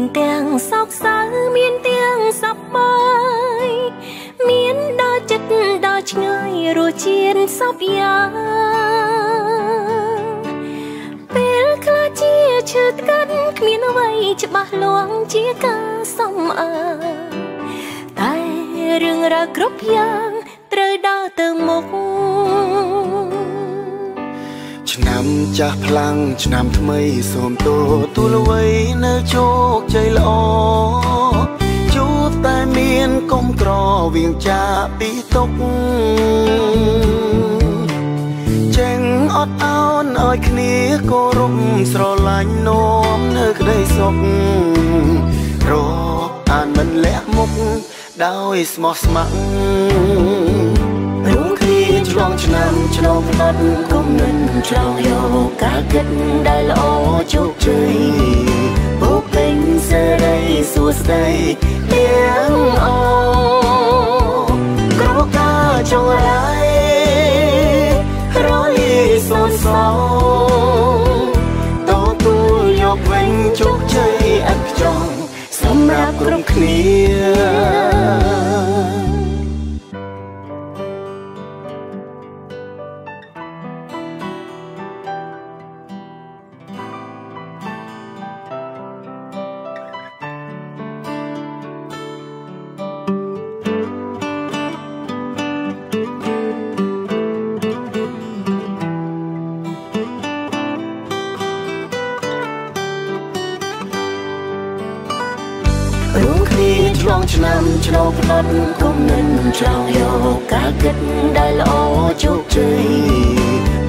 មានទាំងសោកសៅមានទាំងសប្បាយមានដល់ចិត្តដល់ឆ្ងាយរសជាតិសពយ៉ាងពេលខ្លះជាឈឺថ្កាត់គ្មានអ្វីច្បាស់លាស់ជាការសំអើតែរឿងរ៉ាវគ្រប់យ៉ាងត្រូវដើរទៅមុខ នាំចាស់ផ្លាំងឆ្នាំថ្មីសូមទូទួលអ្វីនៅជោគជ័យល្អជួបតែមានកុំក្រវៀងចាពីទុកចេញអត់អោនឲ្យគ្នាគោរពស្រឡាញ់នោមនៅក្តីសុខរកអានមិនលះមុខដោយស្មោះស្ម័គ្ររួមគ្នា ឆ្លងឆ្នាំឆ្លងផ្នត់គុំនិនឆ្លងយកការគិតដែលល្អជោគជ័យពុកពេញសេរីសួស្ដីទាំងអក្រកាចងរៃរយសូនសងតទួលយកវិញជោគជ័យអត់ខ្ចង់សម្រាប់គ្រប់គ្នា រួមគ្នាឆ្លងឆ្នាំឆ្លងផ្នត់គុំនិនឆ្លងយកការគិតដែលល្អជោគជ័យ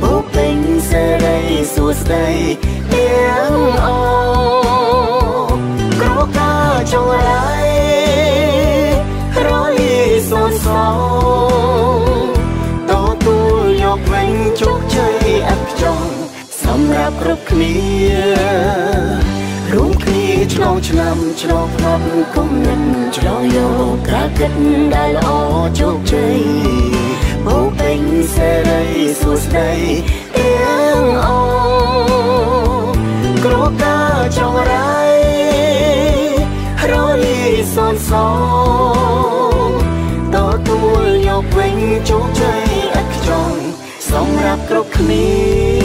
ពុកពេញសេរីសួស្ដីទាំងអក្រកាចងរៃរយសូនសងតទួលយកវិញជោគជ័យអត់ខ្ចង់សម្រាប់គ្រប់គ្នារួមគ្នា ឆ្លងឆ្នាំឆ្លងផ្នត់គុំនិនឆ្លងយកការគិតដែលល្អជោគជ័យបូពេញសេរីសួស្ដីទាំងអក្រកាចងរៃរលីសនសងតទួលយកវិញជោគជ័យឥតខ្ចង់សម្រាប់គ្រប់គ្នា